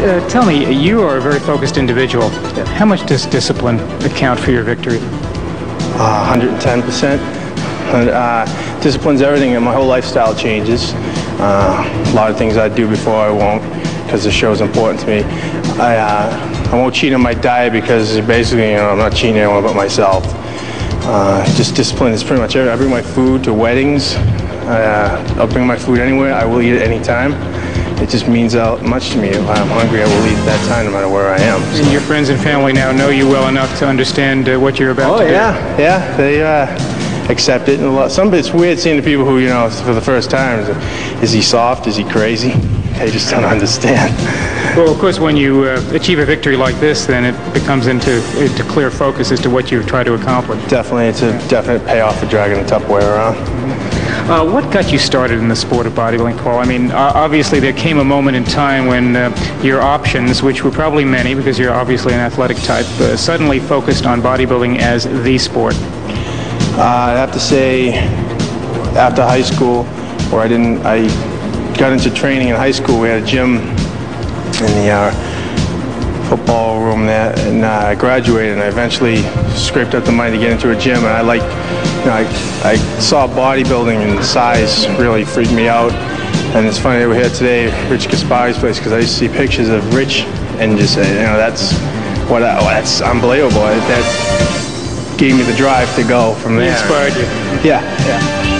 Uh, tell me, you are a very focused individual. How much does discipline account for your victory? Uh, 110%. Uh, discipline's everything, and my whole lifestyle changes. Uh, a lot of things I do before I won't, because the show's important to me. I, uh, I won't cheat on my diet because basically, you know, I'm not cheating anyone but myself. Uh, just discipline is pretty much everything. I bring my food to weddings. I'll bring my food anywhere. I will eat it anytime. It just means out much to me. If I'm hungry, I will eat that time no matter where I am. And your friends and family now know you well enough to understand uh, what you're about Oh to do. yeah, yeah. They uh, accept it. And a lot, some it's weird seeing the people who you know for the first time. Is he soft? Is he crazy? They just don't understand. Well, of course, when you uh, achieve a victory like this, then it becomes into, into clear focus as to what you try to accomplish. Definitely, it's a definite payoff for dragging the Tupperware around. Uh, what got you started in the sport of bodybuilding, Paul? I mean, obviously there came a moment in time when uh, your options, which were probably many because you're obviously an athletic type, uh, suddenly focused on bodybuilding as the sport. Uh, I have to say, after high school, where I didn't, I got into training in high school. We had a gym in the uh, football room there, and uh, I graduated. And I eventually scraped up the money to get into a gym. And I like, you know, I, I saw bodybuilding and size really freaked me out. And it's funny that we're here today, Rich Gaspari's place, because I used to see pictures of Rich and just say, you know, that's what, I, oh, that's unbelievable. That gave me the drive to go from He there. inspired you. Yeah, yeah.